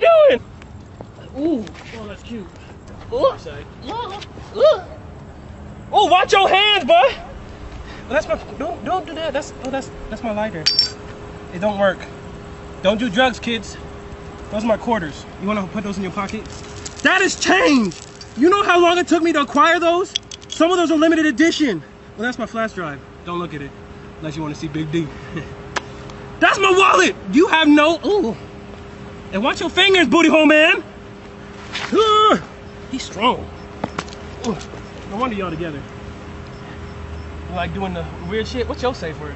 you doing? Ooh, oh, that's cute. Ooh. Ooh. Ooh. Oh, watch your hands, boy. Oh, that's my. Don't don't do that. That's oh that's that's my lighter. It don't work. Don't do drugs, kids. Those are my quarters. You wanna put those in your pocket? That is change. You know how long it took me to acquire those? Some of those are limited edition. Well, that's my flash drive. Don't look at it unless you want to see Big D. that's my wallet. You have no. Ooh. And watch your fingers, booty hole man. He's strong. Ooh. No wonder y'all together. You like doing the weird shit. What's your safe word?